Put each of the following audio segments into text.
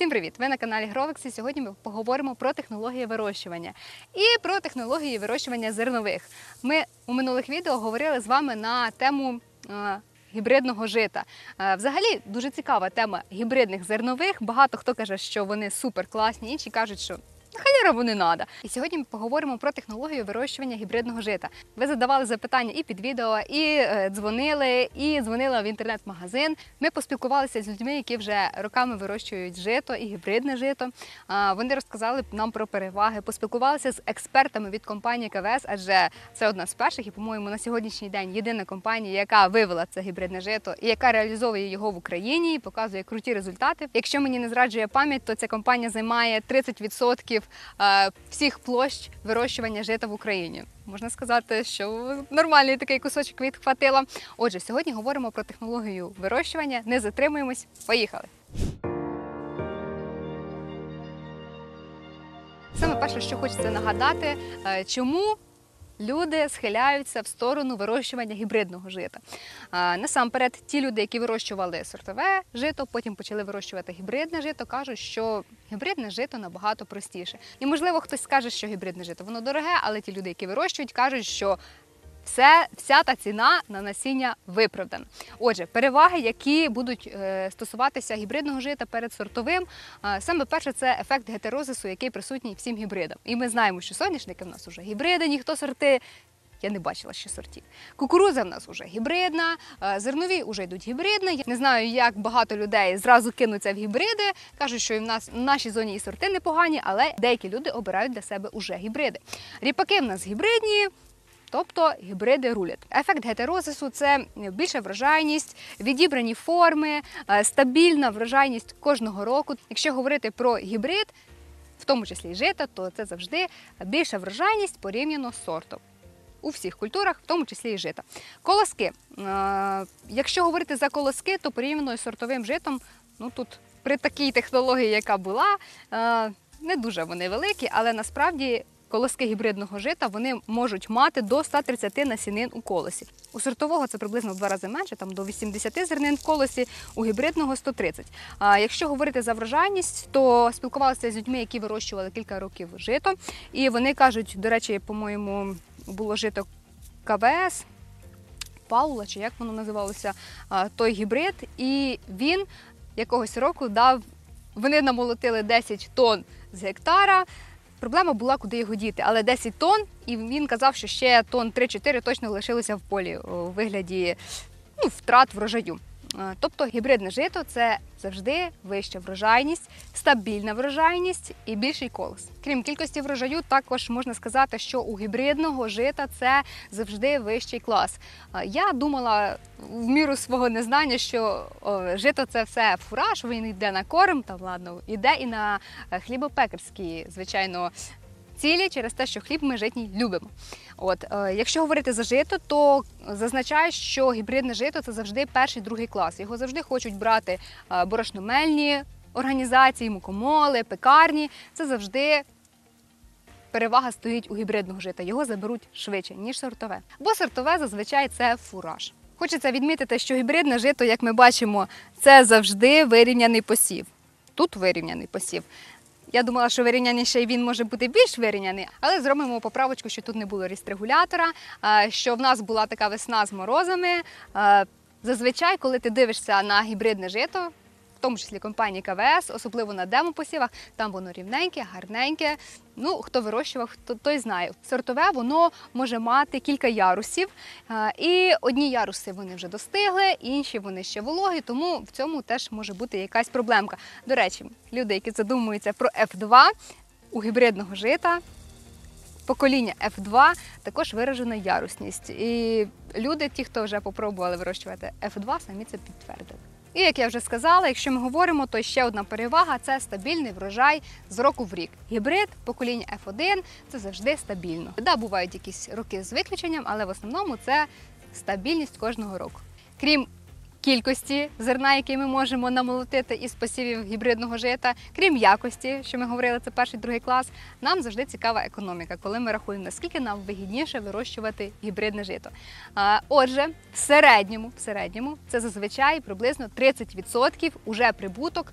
Всім привіт! Ви на каналі Гровекс і сьогодні ми поговоримо про технології вирощування і про технології вирощування зернових. Ми у минулих відео говорили з вами на тему. е, Гібридного жита. Е, Взагалі дуже цікава тема гібридних зернових. Багато хто каже, що вони супер класні, інші кажуть, що халіра вони надо. І сьогодні ми поговоримо про технологію вирощування гібридного жита. Ви задавали запитання і під відео, і е, дзвонили, і дзвонили в інтернет-магазин. Ми поспілкувалися з людьми, які вже роками вирощують жито і гібридне жито. Вони розказали нам про переваги, поспілкувалися з експертами від компанії КВС, адже це одна з перших і, по-моєму, на сьогоднішній день єдина компанія, яка вивела це гібридне жито і яка реалізовує його в Україні і показує круті результати. Якщо мені не зраджує пам'ять, то ця компанія займає 30% е, всіх площ вирощування жита в Україні. Можна сказати, що нормальний такий кусочок відхватила. Отже, сьогодні говоримо про технологію вирощування. Не затримуємось, поїхали. Саме перше, що хочеться нагадати, е, чому люди схиляються в сторону вирощування гібридного жита. Насамперед, ті люди, які вирощували сортове жито, потім почали вирощувати гібридне жито, кажуть, що гібридне жито набагато простіше. І можливо, хтось скаже, що гібридне жито воно дороге, але ті люди, які вирощують, кажуть, що все, вся та ціна на насіння виправдана. Отже, переваги, які будуть е, стосуватися гібридного жита перед сортовим, е, саме перше це ефект гетерозису, який присутній всім гібридам. І ми знаємо, що соняшники в нас вже гібриди, ніхто сорти. Я не бачила ще сортів. Кукуруза в нас вже гібридна, е, зернові вже йдуть гібридні. Не знаю, як багато людей зразу кинуться в гібриди. Кажуть, що і в нас в нашій зоні і сорти непогані, але деякі люди обирають для себе уже гібриди. Ріпаки в нас гібридні. Тобто гібриди рулять. Ефект гетерозису це більша врожайність, відібрані форми, е, стабільна врожайність кожного року. Якщо говорити про гібрид, в тому числі й жита, то це завжди більша врожайність порівняно з сортом. У всіх культурах, в тому числі і жита. Колоски. Е, Якщо говорити за колоски, то порівняно з сортовим житом, ну тут при такій технології, яка була, е, не дуже вони великі, але насправді колоски гібридного жита вони можуть мати до 130 насінин у колосі. У сортового це приблизно в два рази менше, там до 80 зернин в колосі, у гібридного 130. А якщо говорити за врожайність, то спілкувалися з людьми, які вирощували кілька років жито, і вони кажуть, до речі, по-моєму, було жито КВС. Паула, чи як воно називалося, той гібрид, і він якогось року дав. Вони намолотили 10 тонн з гектара. Проблема була, куди його діти, але 10 тонн, і він казав, що ще тонн 3-4 точно лишилися в полі у вигляді ну, втрат врожаю. Е, Тобто гібридне жито це завжди вища врожайність, стабільна врожайність і більший колос. Крім кількості врожаю, також можна сказати, що у гібридного жита це завжди вищий клас. Е, Я думала в міру свого незнання, що жито це все фураж, він йде на корм, та ладно, йде і на е, хлібопекарські, звичайно. Цілі через те, що хліб ми житній любимо. От, е, якщо говорити за жито, то зазначаю, що гібридне жито це завжди перший другий клас. Його завжди хочуть брати е, борошномельні організації, мукомоли, пекарні. Це завжди перевага стоїть у гібридного жита. Його заберуть швидше, ніж сортове. Бо сортове зазвичай це фураж. Хочеться відмітити, що гібридне жито, як ми бачимо, це завжди вирівняний посів. Тут вирівняний посів. Я думала, що вирівняний ще й він може бути більш вирівняний, але зробимо поправочку, що тут не було ріст-регулятора, що в нас була така весна з морозами. Зазвичай, коли ти дивишся на гібридне жито, тому числі компанії КВС, особливо на демопосівах, там воно рівненьке, гарненьке. Ну, хто вирощував, хто той знає. Сортове воно може мати кілька ярусів, е, і одні яруси вони вже достигли, інші вони ще вологі, тому в цьому теж може бути якась проблемка. До речі, люди, які задумуються про F2 у гібридного жита. Покоління F2 також виражена ярусність. І люди, ті, хто вже попробували вирощувати F2, самі це підтвердили. І як я вже сказала, якщо ми говоримо, то ще одна перевага це стабільний врожай з року в рік. Гібрид покоління F1 це завжди стабільно. Да, бувають якісь роки з виключенням, але в основному це стабільність кожного року. Крім кількості зерна, які ми можемо намолотити із посівів гібридного жита, крім якості, що ми говорили, це перший другий клас. Нам завжди цікава економіка, коли ми рахуємо, наскільки нам вигідніше вирощувати гібридне жито. Отже, в середньому, в середньому це зазвичай приблизно 30% уже прибуток.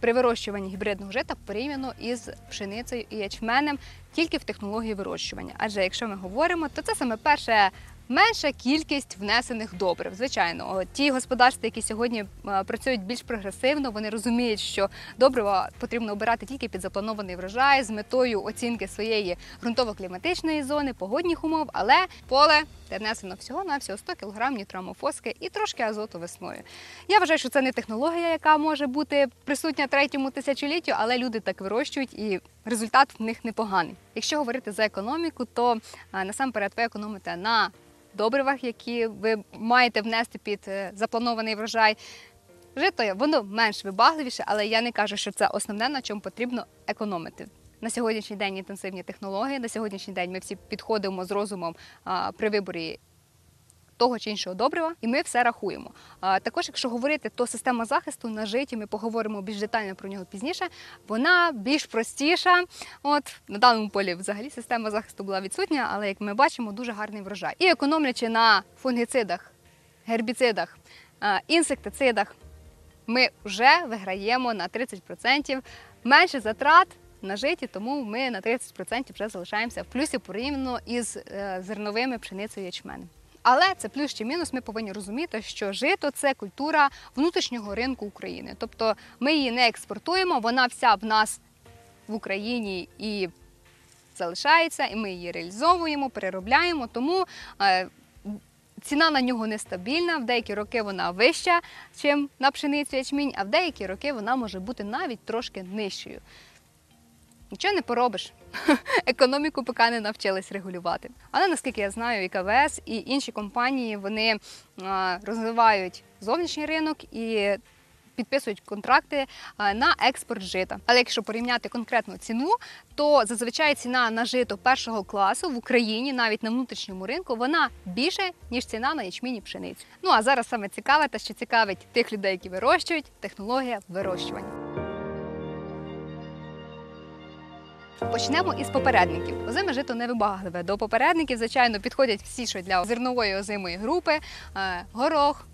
при вирощуванні гібридного жита порівняно із пшеницею і ячменем тільки в технології вирощування. Адже якщо ми говоримо, то це саме перше. Менша кількість внесених добрив. Звичайно, ті господарства, які сьогодні е, працюють більш прогресивно, вони розуміють, що добрива потрібно обирати тільки під запланований врожай з метою оцінки своєї ґрунтово-кліматичної зони, погодних умов, але поле де внесено всього на всього 100 кг нітрамофоски і трошки азоту весною. Я вважаю, що це не технологія, яка може бути присутня третьому тисячоліттю, але люди так вирощують і результат в них непоганий. Якщо говорити за економіку, то а, насамперед ви економите на добривах, які ви маєте внести під е, запланований врожай. Жито воно менш вибагливіше, але я не кажу, що це основне, на чому потрібно економити. На сьогоднішній день інтенсивні технології. На сьогоднішній день ми всі підходимо з розумом при виборі того чи іншого добрива, і ми все рахуємо. А, також, якщо говорити, то система захисту на житі, ми поговоримо більш детально про нього пізніше. Вона більш простіша. От на даному полі взагалі система захисту була відсутня, але як ми бачимо, дуже гарний врожай. І економлячи на фунгіцидах, гербіцидах, інсектицидах, ми вже виграємо на 30% менше затрат на житі, тому ми на 30% вже залишаємося в плюсі порівняно із е, зерновими пшеницею ячменем. Але це плюс чи мінус. Ми повинні розуміти, що жито це культура внутрішнього ринку України. Тобто ми її не експортуємо, вона вся в нас в Україні і залишається, і ми її реалізовуємо, переробляємо. Тому е, ціна на нього нестабільна. В деякі роки вона вища, ніж на пшеницю ячмінь, а в деякі роки вона може бути навіть трошки нижчою. Нічого не поробиш. Економіку поки не навчились регулювати. Але наскільки я знаю, і КВС, і інші компанії вони розвивають зовнішній ринок і підписують контракти на експорт жита. Але якщо порівняти конкретну ціну, то зазвичай ціна на жито першого класу в Україні, навіть на внутрішньому ринку, вона більше ніж ціна на ячмінь і пшеницю. Ну а зараз саме цікаве, те, що цікавить тих людей, які вирощують, технологія вирощування. Почнемо із попередників. Озиме жито невибагливе. До попередників, звичайно, підходять всі, що для зернової озимої групи. Е, Горох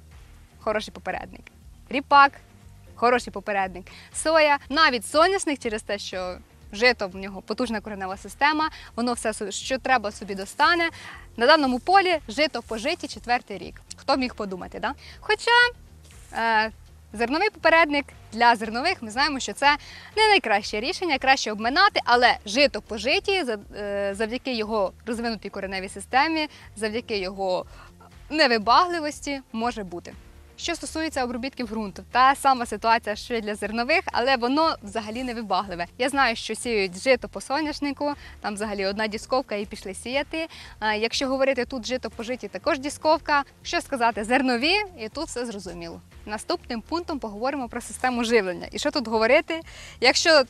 хороший попередник. Ріпак хороший попередник. Соя, навіть соняшник через те, що жито в нього потужна коренева система, воно все, що треба собі достане. На даному полі жито по житі четвертий рік. Хто міг подумати, да? Хоча е, зерновий попередник для зернових ми знаємо, що це не найкраще рішення, краще обминати, але жито по житі е, завдяки його розвинутій кореневій системі, завдяки його невибагливості може бути. Що стосується обробітків ґрунту, та сама ситуація, що й для зернових, але воно взагалі не вибагливе. Я знаю, що сіють жито по соняшнику, там взагалі одна дісковка і пішли сіяти. Якщо говорити тут жито по житі, також дісковка. Що сказати, зернові, і тут все зрозуміло. Наступним пунктом поговоримо про систему живлення. І що тут говорити, якщо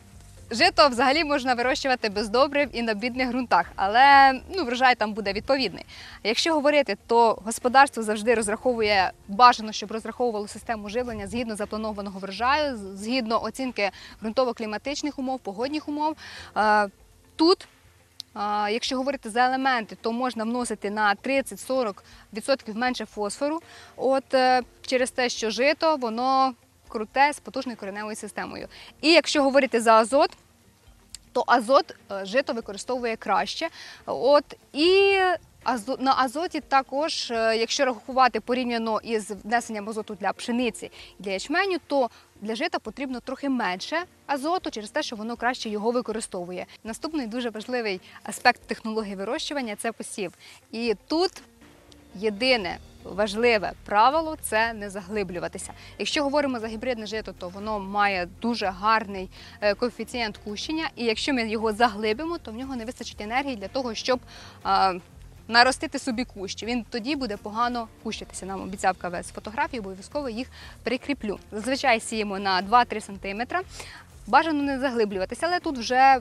Жито взагалі можна вирощувати без добрив і на бідних ґрунтах, але ну, врожай там буде відповідний. Якщо говорити, то господарство завжди розраховує бажано, щоб розраховувало систему живлення згідно запланованого врожаю, згідно оцінки ґрунтово-кліматичних умов, погодних умов. Е, Тут, е, якщо говорити за елементи, то можна вносити на 30-40% менше фосфору. От е, через те, що жито, воно круте з потужною кореневою системою. І якщо говорити за азот, то азот е, жито використовує краще. От і на азоті також, е, якщо рахувати порівняно із внесенням азоту для пшениці і для ячменю, то для жита потрібно трохи менше азоту через те, що воно краще його використовує. Наступний дуже важливий аспект технології вирощування це посів. І тут єдине важливе правило це не заглиблюватися. Якщо говоримо за гібридне жито, то воно має дуже гарний е, коефіцієнт кущення, і якщо ми його заглибимо, то в нього не вистачить енергії для того, щоб наростити собі кущ. Він тоді буде погано кущитися. Нам обіцяв КВС фотографії, обов'язково їх прикріплю. Зазвичай сіємо на 2-3 см. Бажано не заглиблюватися, але тут вже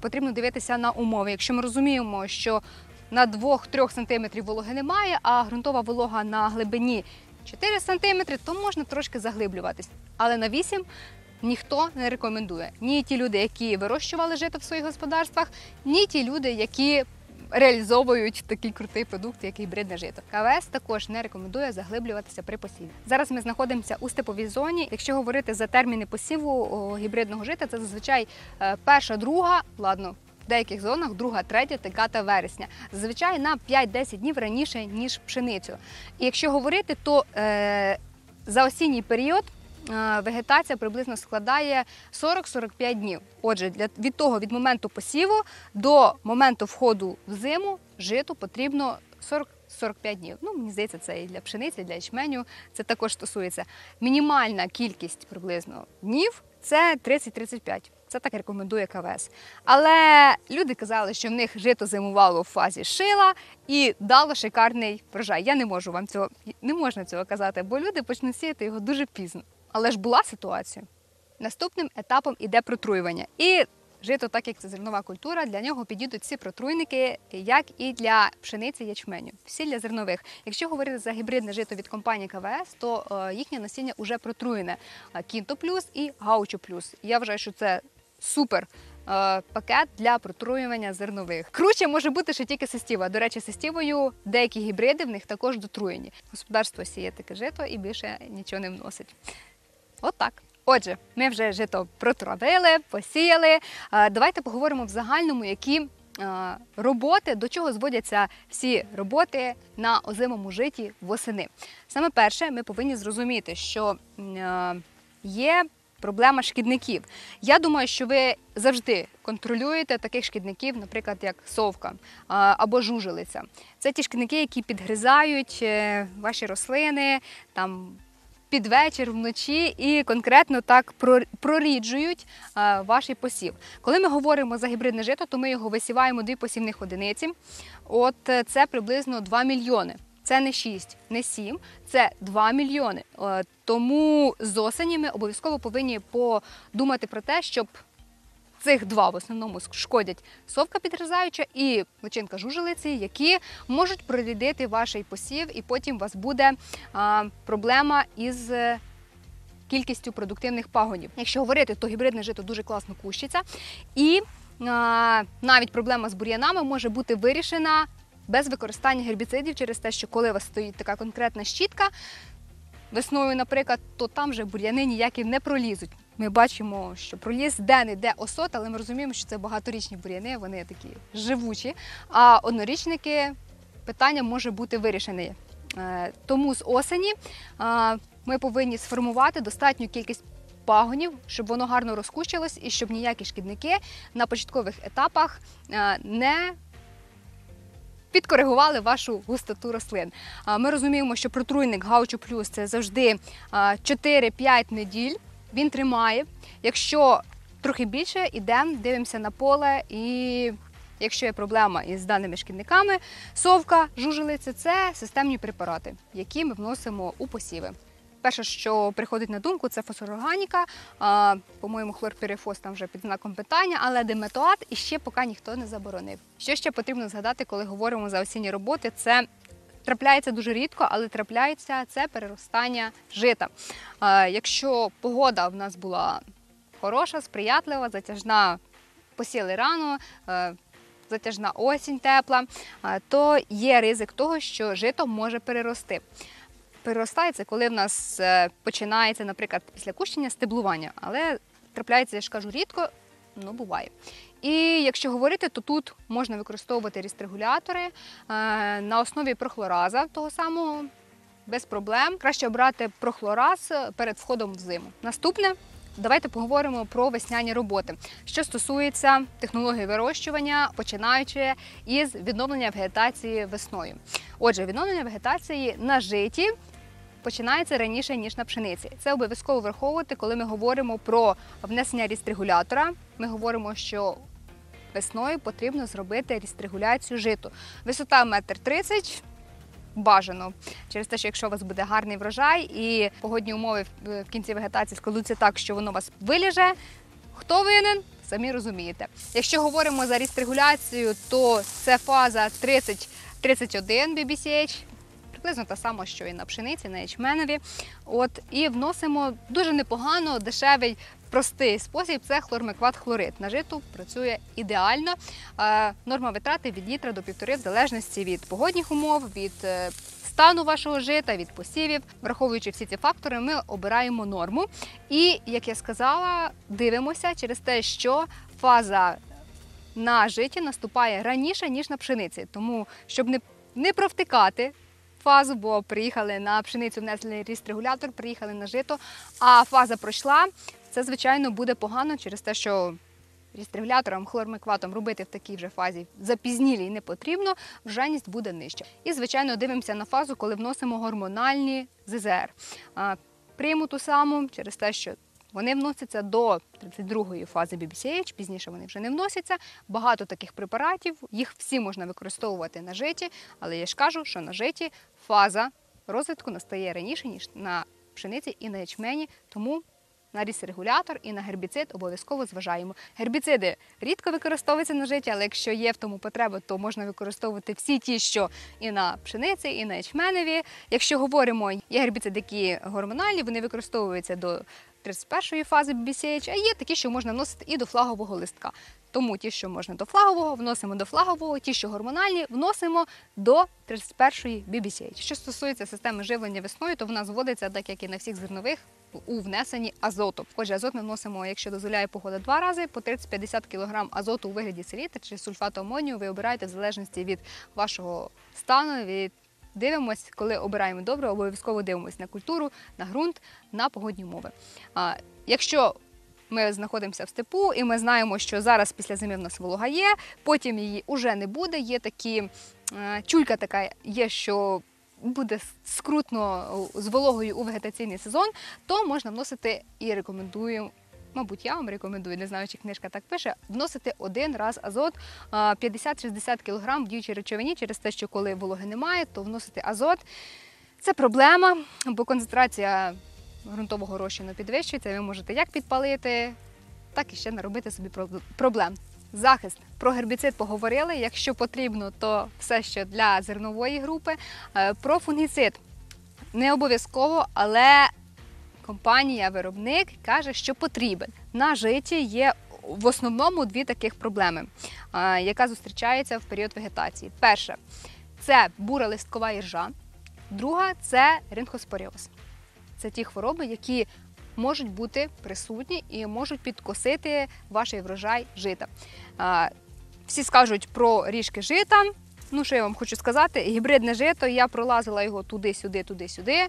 потрібно дивитися на умови. Якщо ми розуміємо, що на 2-3 см вологи немає, а ґрунтова волога на глибині 4 см, то можна трошки заглиблюватись. Але на 8 ніхто не рекомендує. Ні ті люди, які вирощували жито в своїх господарствах, ні ті люди, які реалізовують такий крутий продукт, як гібридне жито. КВС також не рекомендує заглиблюватися при посіві. Зараз ми знаходимося у степовій зоні. Якщо говорити за терміни посіву гібридного жита, це зазвичай е, перша, друга, ладно. В деяких зонах друга, третя, тиката вересня. Зазвичай на 5-10 днів раніше, ніж пшеницю. І якщо говорити, то е, за осінній період е, вегетація приблизно складає 40-45 днів. Отже, для від того від моменту посіву до моменту входу в зиму житу потрібно 40-45 днів. Ну, мені здається, це і для пшениці, і для ячменю. Це також стосується. Мінімальна кількість приблизно днів це 30-35. Це так рекомендує КВС. Але люди казали, що в них жито зимувало в фазі шила і дало шикарний врожай. Я не можу вам цього не можна цього казати, бо люди почнуть сіяти його дуже пізно. Але ж була ситуація. Наступним етапом іде протруювання. І жито, так як це зернова культура, для нього підійдуть всі протруйники, як і для пшениці ячменю. Всі для зернових. Якщо говорити за гібридне жито від компанії КВС, то е, їхнє насіння вже протруєне. Кінто плюс і гаучо плюс. Я вважаю, що це супер. е, Пакет для протруювання зернових. Круче може бути ще тільки сестіва. До речі, сестівою деякі гібриди в них також дотруєні. Господарство сіє таке жито і більше нічого не вносить. Отак. Отже, ми вже жито протравили, посіяли. Е, Давайте поговоримо в загальному, які е, роботи, до чого зводяться всі роботи на озимому житі восени. Саме перше, ми повинні зрозуміти, що є проблема шкідників. Я думаю, що ви завжди контролюєте таких шкідників, наприклад, як совка або жужелиця. Це ті шкідники, які підгризають е, ваші рослини, там під вечір вночі і конкретно так про- проріджують е, ваш посів. Коли ми говоримо за гібридне жито, то ми його висіваємо дві посівних одиниці. От е, це приблизно 2 мільйони. Це не 6, не 7, це 2 мільйони. Е, Тому з осені ми обов'язково повинні подумати про те, щоб цих два в основному шкодять совка підгризаюча і личинка жужелиці, які можуть прорідити ваш посів, і потім у вас буде проблема із е, кількістю продуктивних пагонів. Якщо говорити, то гібридне жито дуже класно кущиться, і а, навіть проблема з бур'янами може бути вирішена без використання гербіцидів через те, що коли у вас стоїть така конкретна щітка. Весною, наприклад, то там вже бур'яни ніякі не пролізуть. Ми бачимо, що проліз де-не-де осот, але ми розуміємо, що це багаторічні бур'яни, вони такі живучі. А однорічники питання може бути вирішене. Е, Тому з осені е, ми повинні сформувати достатню кількість пагонів, щоб воно гарно розкущилось і щоб ніякі шкідники на початкових етапах е, не підкоригували вашу густоту рослин. Ми розуміємо, що протруйник Гаучу Плюс це завжди 4-5 неділь. Він тримає. Якщо трохи більше, йдемо, дивимося на поле і. Якщо є проблема із даними шкідниками, совка, жужелиця це системні препарати, які ми вносимо у посіви. Перше, що приходить на думку, це фосфорорганіка. По-моєму, хлорпірифос там вже під знаком питання, але деметоат і ще поки ніхто не заборонив. Що ще потрібно згадати, коли говоримо за осінні роботи? Це трапляється дуже рідко, але трапляється це переростання жита. Якщо погода в нас була хороша, сприятлива, затяжна, посіли рано. е, Затяжна осінь тепла, е, то є ризик того, що жито може перерости переростається, коли в нас е, починається, наприклад, після кущення стеблування, але трапляється, я ж кажу, рідко, ну буває. І якщо говорити, то тут можна використовувати рістрегулятори е, на основі прохлораза того самого. Без проблем. Краще обрати прохлораз перед входом в зиму. Наступне давайте поговоримо про весняні роботи, що стосується технології вирощування, починаючи із відновлення вегетації весною. Отже, відновлення вегетації на житі починається раніше ніж на пшениці. Це обов'язково враховувати, коли ми говоримо про внесення рістрегулятора. Ми говоримо, що весною потрібно зробити рістрегуляцію житу. Висота 1,30 м. Бажано через те, що якщо у вас буде гарний врожай і погодні умови в кінці вегетації складуться так, що воно вас виліже. Хто винен? Самі розумієте. Якщо говоримо за рістрегуляцію, то це фаза 30-31 BBCH, приблизно та сама, що і на пшениці, на ячменові. От і вносимо дуже непогано дешевий простий спосіб це хлормекват хлорид. На житу працює ідеально. Е, Норма витрати від літра до півтори, в залежності від погодних умов, від е, стану вашого жита, від посівів. Враховуючи всі ці фактори, ми обираємо норму. І, як я сказала, дивимося через те, що фаза на житі наступає раніше, ніж на пшениці. Тому, щоб не, не провтикати фазу, бо приїхали на пшеницю, внесли ріст регулятор, приїхали на жито, а фаза пройшла, це, звичайно, буде погано через те, що ріст регулятором, хлормекватом робити в такій вже фазі запізнілій не потрібно, вжаність буде нижча. І, звичайно, дивимося на фазу, коли вносимо гормональні ЗЗР. Прийму ту саму через те, що вони вносяться до 32-ї фази BBCH, пізніше вони вже не вносяться. Багато таких препаратів, їх всі можна використовувати на житі, але я ж кажу, що на житі фаза розвитку настає раніше, ніж на пшениці і на ячмені, тому на регулятор і на гербіцид обов'язково зважаємо. Гербіциди рідко використовуються на житі, але якщо є в тому потреба, то можна використовувати всі ті, що і на пшениці, і на ячменеві. Якщо говоримо, є гербіциди, які гормональні, вони використовуються до 31-ї фази BCH, а є такі, що можна вносити і до флагового листка. Тому ті, що можна до флагового, вносимо до флагового, ті, що гормональні, вносимо до 31-ї BBCH. Що стосується системи живлення весною, то вона зводиться, так як і на всіх зернових, у внесенні азоту. Отже, азот ми вносимо, якщо дозволяє погода, два рази по 30-50 кг азоту у вигляді селітра чи сульфату амонію ви обираєте в залежності від вашого стану, від Дивимось, коли обираємо добре, обов'язково дивимося на культуру, на ґрунт, на погодні умови. А, якщо ми знаходимося в степу, і ми знаємо, що зараз після зими в нас волога є, потім її вже не буде. Є такі е, чулька така є, що буде скрутно з вологою у вегетаційний сезон, то можна вносити і рекомендуємо. Мабуть, я вам рекомендую, не знаю, чи книжка так пише, вносити один раз азот 50-60 кг в діючій речовині через те, що коли вологи немає, то вносити азот. Це проблема, бо концентрація ґрунтового розчину підвищується. Ви можете як підпалити, так і ще наробити собі проблем. Захист про гербіцид поговорили. Якщо потрібно, то все ще для зернової групи. Е, Про фунгіцид не обов'язково, але компанія-виробник каже, що потрібен. На житі є в основному дві таких проблеми, яка зустрічається в період вегетації. Перше це бура листкова іржа, друга це ринхоспоріоз. Це ті хвороби, які можуть бути присутні і можуть підкосити ваш врожай жита. Всі скажуть про ріжки жита. Ну, що я вам хочу сказати, гібридне жито, я пролазила його туди-сюди, туди-сюди.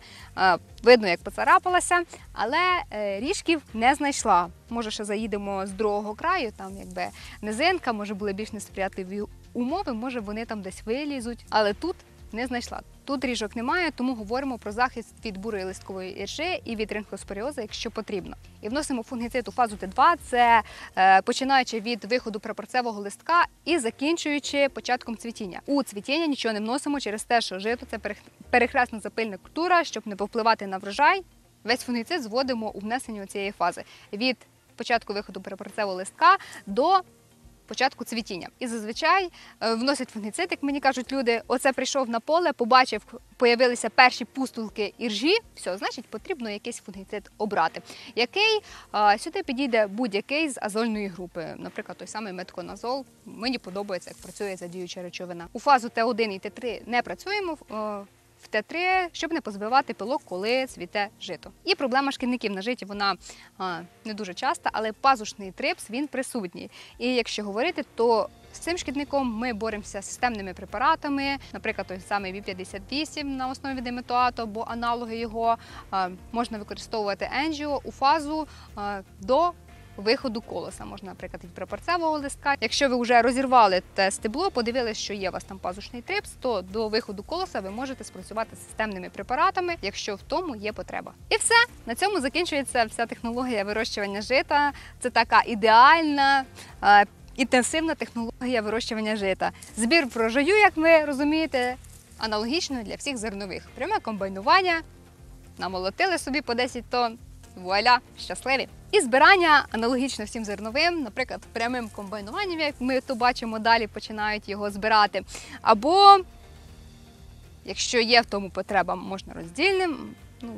Видно, як поцарапалася, але е, ріжків не знайшла. Може, ще заїдемо з другого краю, там якби низинка, може були більш несприятливі умови, може вони там десь вилізуть, але тут не знайшла. Тут ріжок немає, тому говоримо про захист від бурої листкової іржи і від ринхоспоріозу, якщо потрібно. І вносимо фунгіцид у фазу Т2, це е, починаючи від виходу прапорцевого листка і закінчуючи початком цвітіння. У цвітіння нічого не вносимо через те, що жито це перех- перехресна запильна культура, щоб не повпливати на врожай. Весь фунгіцид зводимо у внесенню цієї фази від початку виходу прапорцевого листка до початку цвітіння. І зазвичай е, вносять фунгіцид, як мені кажуть люди, оце прийшов на поле, побачив, появилися перші пустулки іржі, все, значить потрібно якийсь фунгіцид обрати. Який е, сюди підійде будь-який з азольної групи, наприклад, той самий метконазол. Мені подобається, як працює задіюча речовина. У фазу Т1 і Т3 не працюємо. В Т3, щоб не позбивати пилок, коли цвіте жито. І проблема шкідників на житі вона а, не дуже часта, але пазушний трипс він присутній. І якщо говорити, то з цим шкідником ми боремося з системними препаратами, наприклад, той самий Ві-58 на основі диметуату або аналоги його. Можна використовувати енджіо у фазу до виходу колоса. Можна, наприклад, від прапорцевого листка. Якщо ви вже розірвали те стебло, подивились, що є у вас там пазушний трипс, то до виходу колоса ви можете спрацювати з системними препаратами, якщо в тому є потреба. І все на цьому закінчується вся технологія вирощування жита. Це така ідеальна. е, Інтенсивна технологія вирощування жита. Збір врожаю, як ви розумієте, аналогічно для всіх зернових. Пряме комбайнування, намолотили собі по 10 тонн, вуаля, щасливі. І збирання аналогічно всім зерновим, наприклад, прямим комбайнуванням, як ми то бачимо, далі починають його збирати. Або, якщо є в тому потреба, можна роздільним. Ну,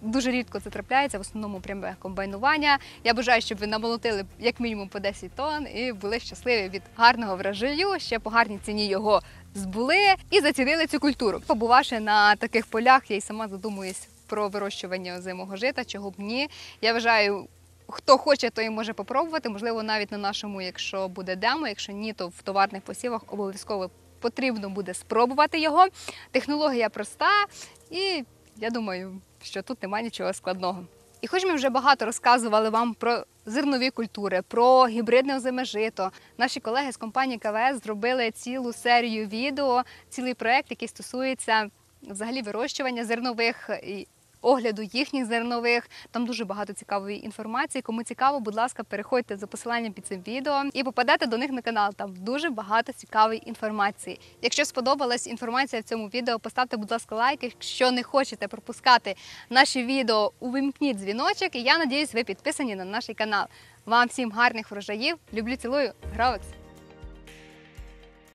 дуже рідко це трапляється, в основному пряме комбайнування. Я бажаю, щоб ви намолотили як мінімум по 10 тонн і були щасливі від гарного врожаю, ще по гарній ціні його збули і зацінили цю культуру. Побувавши на таких полях, я й сама задумуюсь про вирощування озимого жита, чого б ні. Я вважаю, хто хоче, той може попробувати. Можливо, навіть на нашому, якщо буде демо, якщо ні, то в товарних посівах обов'язково потрібно буде спробувати його. Технологія проста, і я думаю, що тут немає нічого складного. І хоч ми вже багато розказували вам про зернові культури, про гібридне озиме жито, наші колеги з компанії КВС зробили цілу серію відео, цілий проект, який стосується взагалі вирощування зернових огляду їхніх зернових. Там дуже багато цікавої інформації. Кому цікаво, будь ласка, переходьте за посиланням під цим відео і попадете до них на канал. Там дуже багато цікавої інформації. Якщо сподобалась інформація в цьому відео, поставте, будь ласка, лайк. Якщо не хочете пропускати наші відео, увімкніть дзвіночок. І я надіюсь, ви підписані на наш канал. Вам всім гарних врожаїв. Люблю, цілую, Гравекс!